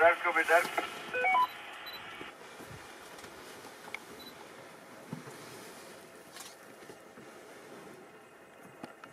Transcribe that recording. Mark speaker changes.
Speaker 1: Darko, Darko.